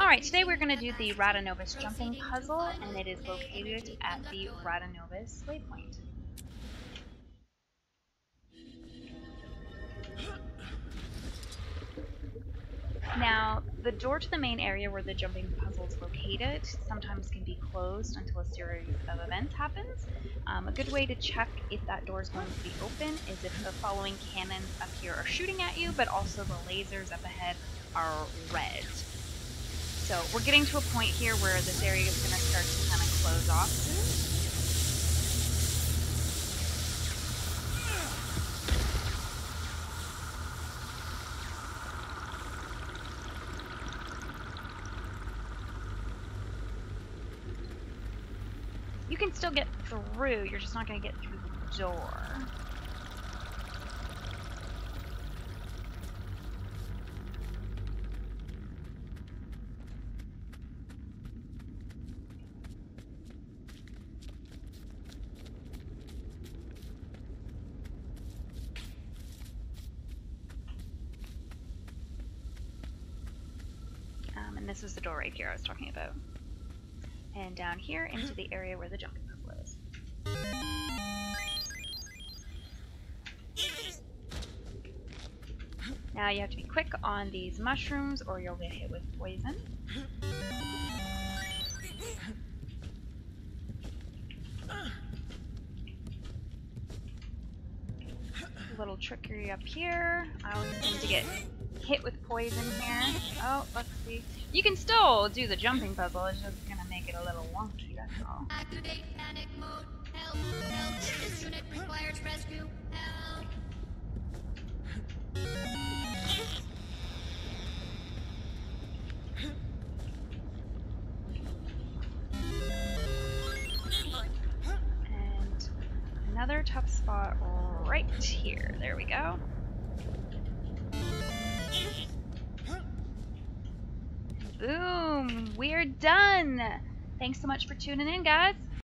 Alright, today we're going to do the Rata Novus jumping puzzle, and it is located at the Rata Novus waypoint. Now, the door to the main area where the jumping puzzle is located sometimes can be closed until a series of events happens. Good way to check if that door is going to be open is if the following cannons up here are shooting at you, but also the lasers up ahead are red. So we're getting to a point here where this area is going to start to kind of close off soon. You can still get through, you're just not going to get through the door. Um, and this is the door right here I was talking about and down here into the area where the jumping puzzle is. Now you have to be quick on these mushrooms or you'll get hit with poison. Little trickery up here. I always seem to get hit with poison here. Oh, let's see. You can still do the jumping puzzle, it's just gonna make it a little wonky, that's all. Activate panic mode. Help, help, this unit requires rescue. Another tough spot right here. There we go. Boom! We're done! Thanks so much for tuning in, guys.